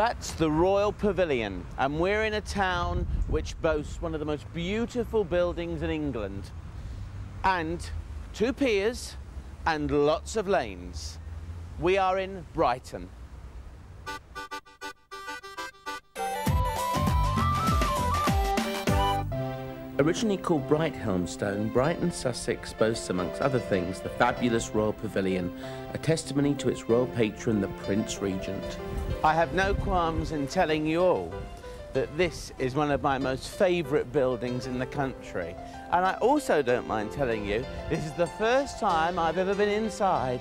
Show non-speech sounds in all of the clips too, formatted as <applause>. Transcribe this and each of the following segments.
That's the Royal Pavilion, and we're in a town which boasts one of the most beautiful buildings in England. And two piers and lots of lanes. We are in Brighton. Originally called Brighthelmstone, Brighton, Sussex boasts, amongst other things, the fabulous Royal Pavilion, a testimony to its royal patron, the Prince Regent. I have no qualms in telling you all that this is one of my most favourite buildings in the country. And I also don't mind telling you, this is the first time I've ever been inside.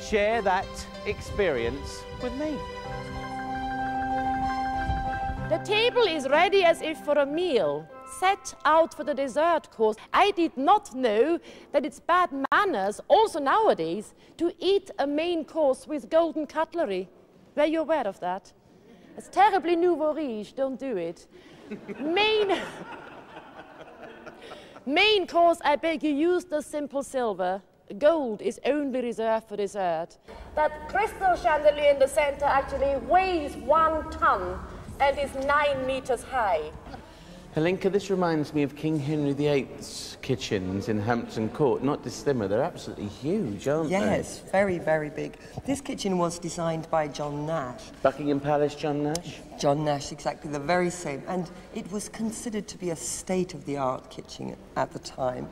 Share that experience with me. The table is ready as if for a meal set out for the dessert course. I did not know that it's bad manners, also nowadays, to eat a main course with golden cutlery. Were you aware of that? It's terribly nouveau riche, don't do it. main, <laughs> main course, I beg you, use the simple silver. Gold is only reserved for dessert. That crystal chandelier in the center actually weighs one ton and is nine meters high. Helinka, this reminds me of King Henry VIII's kitchens in Hampton Court. Not dissimilar, they're absolutely huge, aren't yes, they? Yes, very, very big. This kitchen was designed by John Nash. Buckingham Palace, John Nash? John Nash, exactly, the very same. And it was considered to be a state-of-the-art kitchen at the time.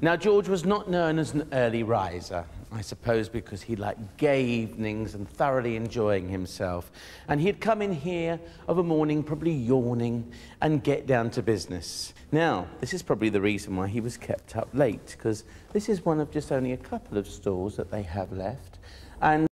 Now, George was not known as an early riser. I suppose because he liked gay evenings and thoroughly enjoying himself. And he'd come in here of a morning probably yawning and get down to business. Now, this is probably the reason why he was kept up late, because this is one of just only a couple of stalls that they have left. And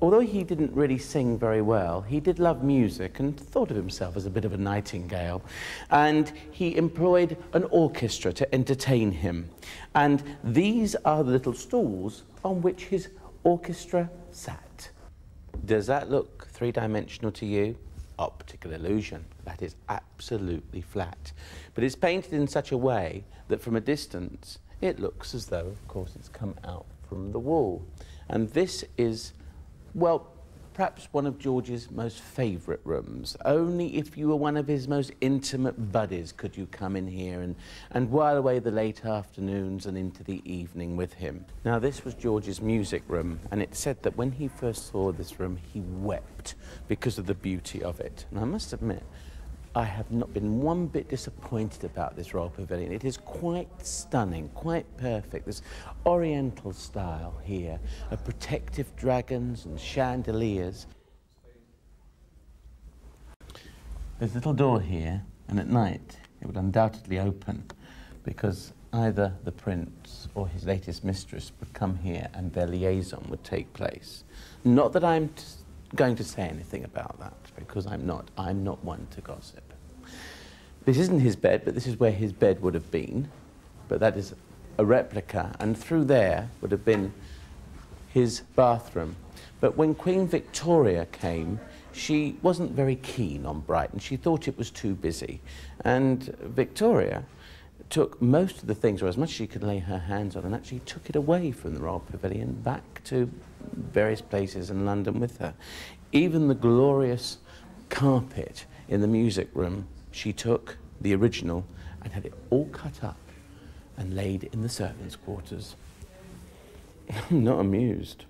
although he didn't really sing very well, he did love music and thought of himself as a bit of a nightingale. And he employed an orchestra to entertain him. And these are the little stools on which his orchestra sat. Does that look three-dimensional to you? Optical illusion. That is absolutely flat. But it's painted in such a way that from a distance, it looks as though, of course, it's come out from the wall. And this is well, perhaps one of George's most favourite rooms. Only if you were one of his most intimate buddies could you come in here and, and while away the late afternoons and into the evening with him. Now, this was George's music room, and it said that when he first saw this room, he wept because of the beauty of it. And I must admit, I have not been one bit disappointed about this Royal Pavilion. It is quite stunning, quite perfect. There's oriental style here, of protective dragons and chandeliers. There's a little door here, and at night it would undoubtedly open because either the prince or his latest mistress would come here and their liaison would take place. Not that I'm going to say anything about that because I'm not. I'm not one to gossip. This isn't his bed, but this is where his bed would have been. But that is a replica, and through there would have been his bathroom. But when Queen Victoria came, she wasn't very keen on Brighton. She thought it was too busy. And Victoria took most of the things, or as much as she could lay her hands on, and actually took it away from the Royal Pavilion back to various places in London with her. Even the glorious carpet in the music room, she took the original and had it all cut up and laid in the servants' quarters. <laughs> I'm not amused.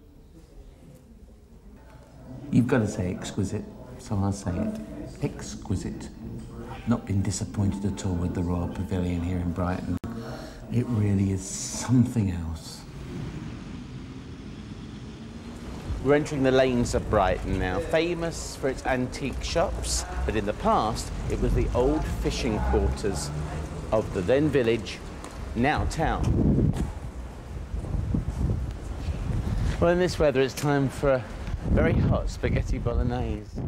You've got to say exquisite, so I'll say it. Exquisite. Not been disappointed at all with the Royal Pavilion here in Brighton. It really is something else. We're entering the lanes of Brighton now, famous for its antique shops, but in the past it was the old fishing quarters of the then village, now town. Well, in this weather, it's time for a very hot spaghetti bolognese.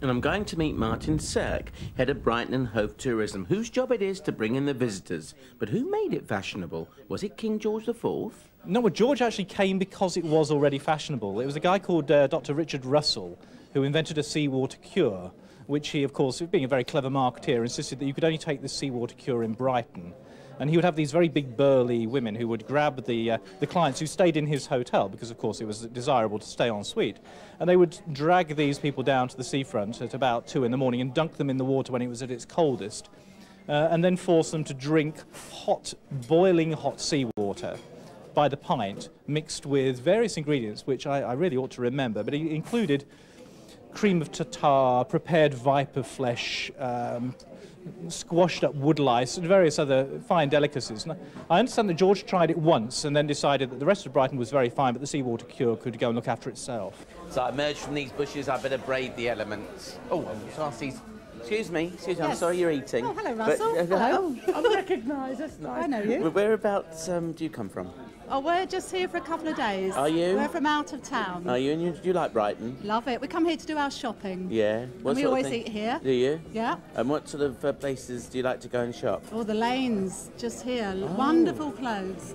And I'm going to meet Martin Cirque, head of Brighton and Hove Tourism, whose job it is to bring in the visitors. But who made it fashionable? Was it King George IV? No, well, George actually came because it was already fashionable. It was a guy called uh, Dr. Richard Russell who invented a seawater cure, which he, of course, being a very clever marketeer, insisted that you could only take the seawater cure in Brighton. And he would have these very big burly women who would grab the, uh, the clients who stayed in his hotel, because of course it was desirable to stay en suite. And they would drag these people down to the seafront at about two in the morning and dunk them in the water when it was at its coldest. Uh, and then force them to drink hot, boiling hot seawater by the pint, mixed with various ingredients, which I, I really ought to remember. But it included cream of tartar, prepared viper flesh, um, squashed up wood lice, and various other fine delicacies. And I understand that George tried it once and then decided that the rest of Brighton was very fine, but the seawater cure could go and look after itself. So I emerged from these bushes, I better brave the elements. Oh, so ask these. Excuse me, excuse me, I'm sorry you're eating. Oh, hello, but- Russell. uh, Hello. I'm <laughs> that's nice. I know you. Whereabouts um, do you come from? Oh, we're just here for a couple of days. Are you? We're from out of town. Are you and you, do you like Brighton? Love it. We come here to do our shopping. Yeah. What we always eat here. Do you? Yeah. And what sort of uh, places do you like to go and shop? All the lanes just here. Oh. Wonderful clothes.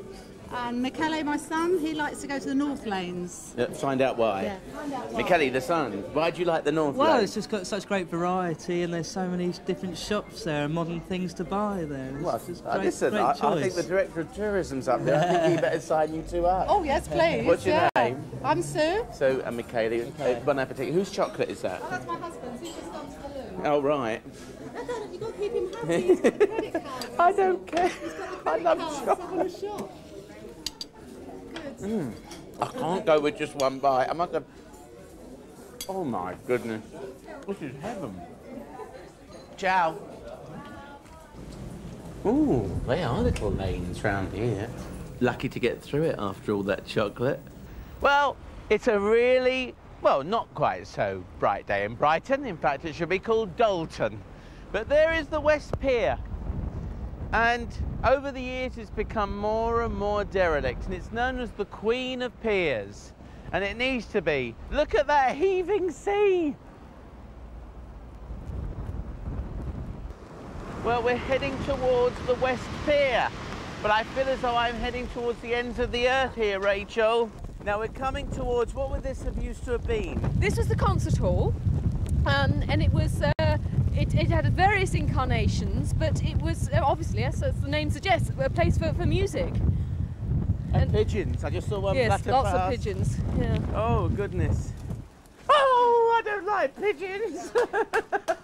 And Michele, my son, he likes to go to the North Lanes. Uh, find out why. Yeah, find out why. Michele, the son, why do you like the North Lanes? Well, Lane? it's just got such great variety, and there's so many different shops there and modern things to buy there. It's Well, just uh, great, listen, great I, I think the director of tourism's up there. I think he better sign you two up. Oh, yes, please. What's your yeah. name? I'm Sue. So, and Michele, uh, bon appetit. Whose chocolate is that? Oh, that's my husband. He's just gone to the loo. Oh, right. No, no, you've got to keep him happy. He's got the <laughs> credit card. I don't care. He's got the I love cards chocolate. up on the shop. Good. I can't go with just one bite. I must have. Oh my goodness. This is heaven. Ciao. Ooh, they are little lanes round here. Lucky to get through it after all that chocolate. Well, it's a really, well, not quite so bright day in Brighton. In fact, it should be called Dalton. But there is the West Pier. And over the years, it's become more and more derelict, and it's known as the Queen of Piers. And it needs to be. Look at that heaving sea! Well, we're heading towards the West Pier, but I feel as though I'm heading towards the ends of the earth here, Rachel. Now we're coming towards what would this have used to have been? This was the concert hall, um, and it was. Uh, it, it had various incarnations, but it was uh, obviously, as as the name suggests, a place for, for music. And, And- pigeons. I just saw one yes, lots of pigeons. Yeah. Oh goodness. Oh, I don't like pigeons. <laughs>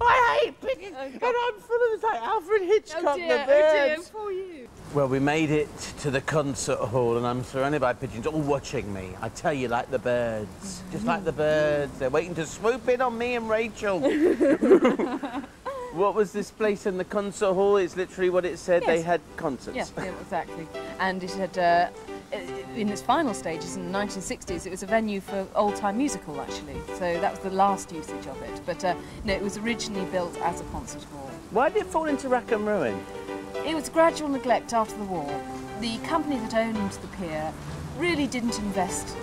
I hate pigeons, Oh, and I'm full of it's like Alfred Hitchcock, Oh the dear, oh dear, birds. for you. Well, we made it to the concert hall, and I'm surrounded by pigeons, all watching me. I tell you, like the birds, just like the birds. They're waiting to swoop in on me and Rachel. <laughs> what was this place in the concert hall? It's literally what it said. They had concerts. Yeah, yeah, exactly. And it had, uh, in its final stages in the 1960s, it was a venue for old-time musical, actually. So that was the last usage of it. But uh, no, it was originally built as a concert hall. Why did it fall into rack and ruin? It was gradual neglect after the war. The company that owned the pier really didn't invest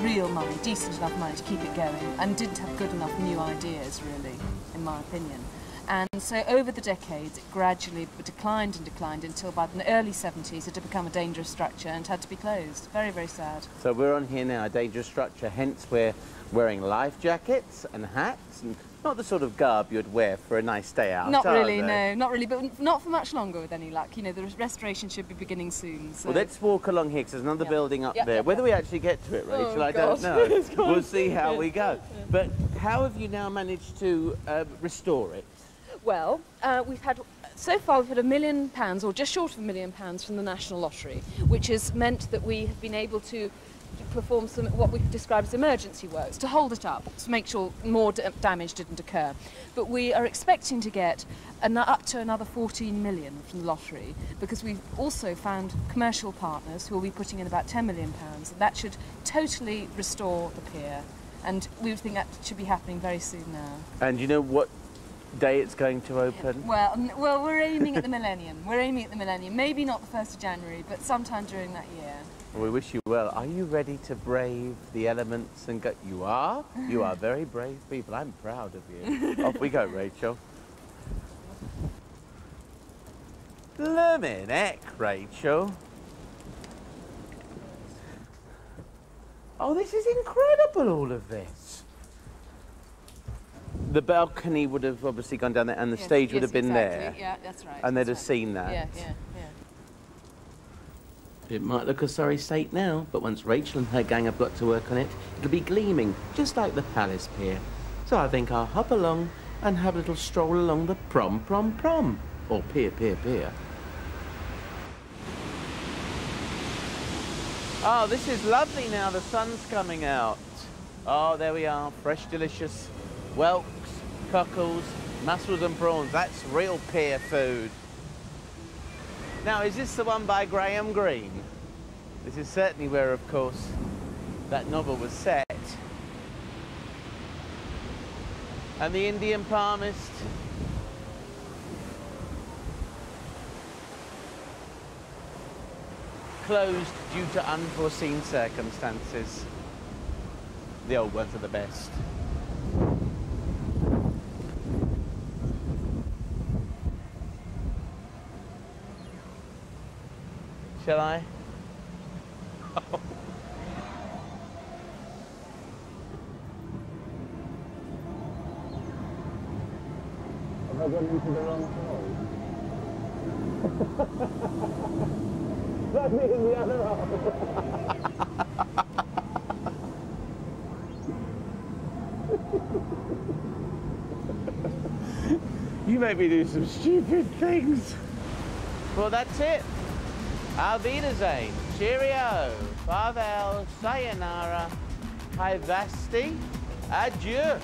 real money, decent enough money to keep it going, and didn't have good enough new ideas, really, in my opinion. And so over the decades, it gradually declined and declined until by the early 70s it had become a dangerous structure and had to be closed. Very, very sad. So we're on here now, a dangerous structure, hence we're wearing life jackets and hats and not the sort of garb you'd wear for a nice day out. not really, they? no, not really, but not for much longer with any luck. You know, the restoration should be beginning soon. So. Well, let's walk along here because there's another Yeah. building up Yeah, there. yeah, Whether yeah. we actually get to it, Rachel, Oh, I don't know. <laughs> we'll see how we go. <laughs> But how have you now managed to uh, restore it? Well, uh, we've had so far we've had a million pounds, or just short of a million pounds, from the National Lottery, which has meant that we have been able to perform some what we describe as emergency works to hold it up, to make sure more damage didn't occur. But we are expecting to get an, up to another 14 million from the lottery because we've also found commercial partners who will be putting in about 10 million pounds. And That should totally restore the pier, and we would think that should be happening very soon now. And you know what day it's going to open? Well, well, we're aiming at the millennium. We're aiming at the millennium. Maybe not the first of January, but sometime during that year. We wish you well. Are you ready to brave the elements and go? You are? You are very brave people. I'm proud of you. <laughs> Off we go, Rachel. Bloomin' heck, Rachel. Oh, this is incredible, all of this. The balcony would have obviously gone down there and the Yes, stage would yes, have been exactly. there. Yeah, that's right. And they'd that's have right. seen that. Yeah, yeah, yeah. It might look a sorry state now, but once Rachel and her gang have got to work on it, it'll be gleaming, just like the palace pier. So I think I'll hop along and have a little stroll along the prom, prom, prom. Or pier, pier, pier. Oh, this is lovely now. The sun's coming out. Oh, there we are. Fresh, delicious whelks, cockles, mussels and prawns. That's real pier food. Now, is this the one by Graham Greene? This is certainly where, of course, that novel was set. And the Indian palmist closed due to unforeseen circumstances. The old ones are the best. Shall I? Have I gone into the wrong hole? Let me in the other hole. you make me do some stupid things. Well, that's it. Wiedersehen. Cheerio. Farewell. Sayonara. hi vasti, Adieu.